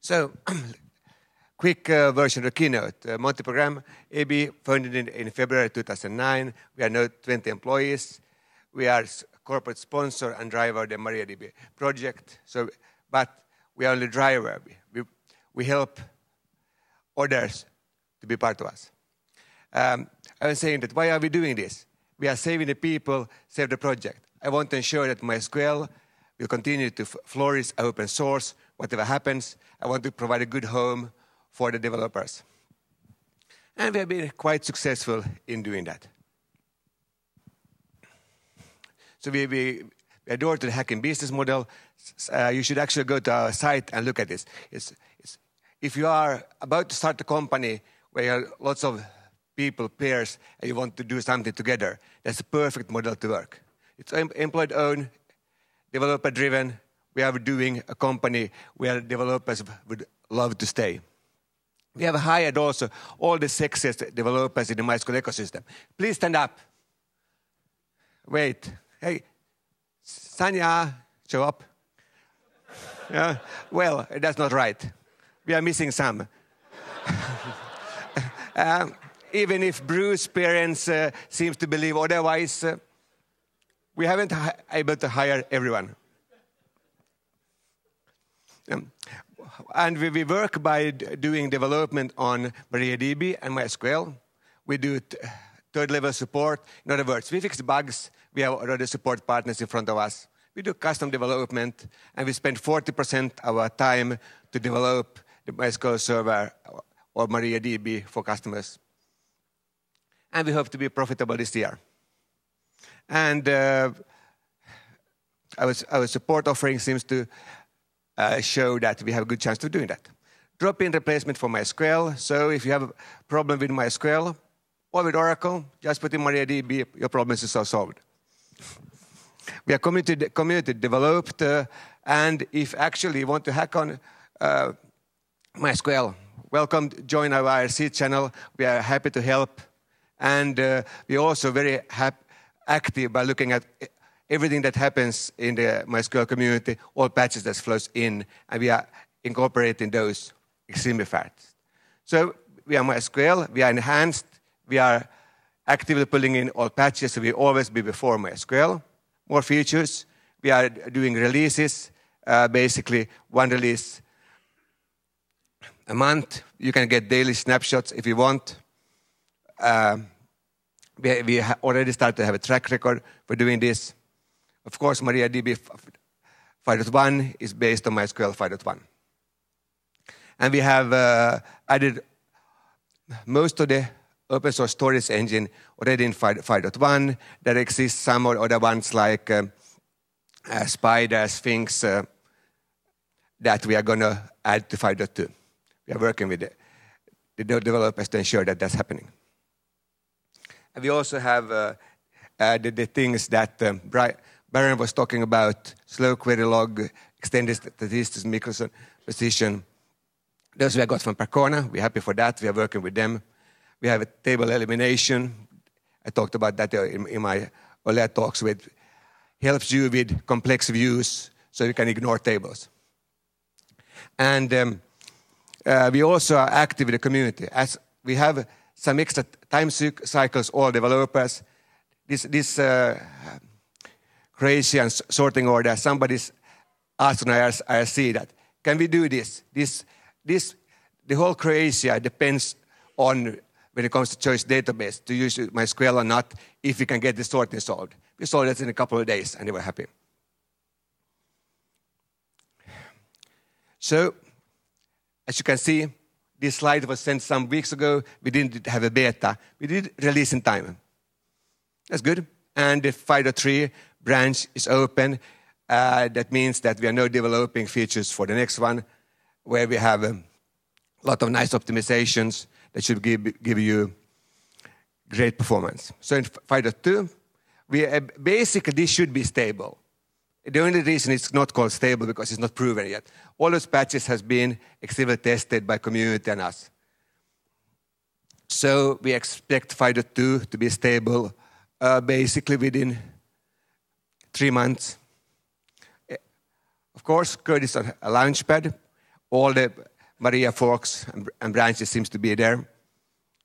So, quick uh, version of the keynote. Uh, Monty Program, AB, founded in, in, February 2009. We are now 20 employees. We are corporate sponsor and driver of the MariaDB project. So, but we are only driver. We, we help others to be part of us. Um, I was saying that why are we doing this? We are saving the people, save the project. I want to ensure that MySQL will continue to flourish open source, whatever happens. I want to provide a good home for the developers. And we have been quite successful in doing that. So we, we adore the hacking business model. Uh, you should actually go to our site and look at this. It's, it's, if you are about to start a company where you have lots of people, peers, and you want to do something together, that's a perfect model to work. It's employed owned, developer driven. We are doing a company where developers would love to stay. We have hired also all the sexiest developers in the MySQL ecosystem. Please stand up. Wait. Hey, Sanja, show up. yeah. Well, that's not right. We are missing some. um, even if Bruce's parents uh, seems to believe otherwise, uh, we haven't able to hire everyone. Um, and we, we, work by doing development on MariaDB and MySQL. We do third level support. In other words, we fix bugs. We have other support partners in front of us. We do custom development, and we spend 40% of our time to develop the MySQL server or MariaDB for customers. And we hope to be profitable this year. And uh, our, our support offering seems to uh, show that we have a good chance of doing that. Drop-in replacement for MySQL. So if you have a problem with MySQL or with Oracle, just put in MariaDB, your problems are solved. we are community, community developed, uh, and if actually you want to hack on uh, MySQL, welcome, to join our IRC channel. We are happy to help. And uh, we're also very active by looking at everything that happens in the MySQL community, all patches that flows in, and we are incorporating those extremely fast. So we are MySQL, we are enhanced, we are actively pulling in all patches, so we always be before MySQL. More features, we are doing releases, uh, basically one release a month. You can get daily snapshots if you want. Uh, we, already started to have a track record for doing this. Of course, MariaDB 5.1 is based on MySQL 5.1. And we have uh, added most of the open source storage engine already in 5.1. There exists some other ones like uh, uh, Spider, Sphinx, uh, that we are going to add to 5.2. We are working with the, the developers to ensure that that's happening. And we also have uh, added the things that um, Baron was talking about, slow query log, extended statistics, microsecond precision. Those we have got from Percona. We're happy for that. We are working with them. We have a table elimination. I talked about that in, in my earlier talks with helps you with complex views so you can ignore tables. And um, uh, we also are active in the community. As we have some extra time cycles, all developers, this, this uh, Croatian sorting order, somebody's asked on IRC that, can we do this? This, this? The whole Croatia depends on, when it comes to choice database, to use MySQL or not, if we can get the sorting solved. We solved it in a couple of days, and they were happy. So, as you can see, this slide was sent some weeks ago. We didn't have a beta. We did release in time. That's good. And the 5.3 branch is open. Uh, that means that we are now developing features for the next one, where we have a lot of nice optimizations that should give, give you great performance. So in 5.2, we uh, basically this should be stable. The only reason it's not called stable because it's not proven yet. All those patches has been extensively tested by community and us. So we expect 5.2 to be stable uh, basically within three months. Of course, code is a launchpad. all the Maria forks and, branches seems to be there.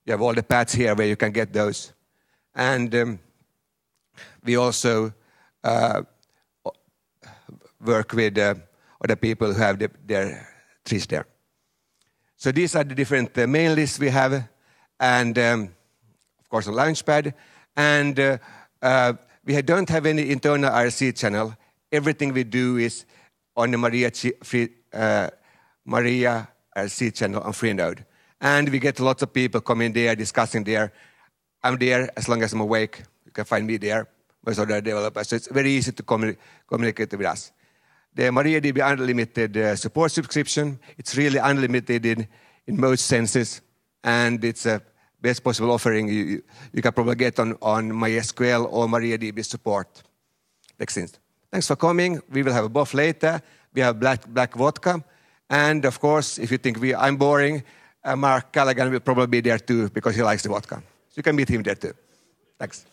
You have all the pads here where you can get those. And um, we also uh, work with uh, other people who have the, their trees there. So these are the different uh, main lists we have, and um, of course a launchpad. And uh, we don't have any internal IRC channel. Everything we do is on the Maria, free, uh, Maria IRC channel on Freenode. And we get lots of people coming there, discussing there. I'm there as long as I'm awake. You can find me there, most other developers. So it's very easy to communi- communicate with us. The MariaDB Unlimited uh, support subscription, it's really unlimited in, in most senses, and it's a best possible offering you, you can probably get on, on MySQL or MariaDB support. Thanks. Thanks for coming. We will have a BoF later. We have black, black vodka. And of course, if you think we, I'm boring, uh, Mark Callaghan will probably be there too because he likes the vodka. So you can meet him there too. Thanks.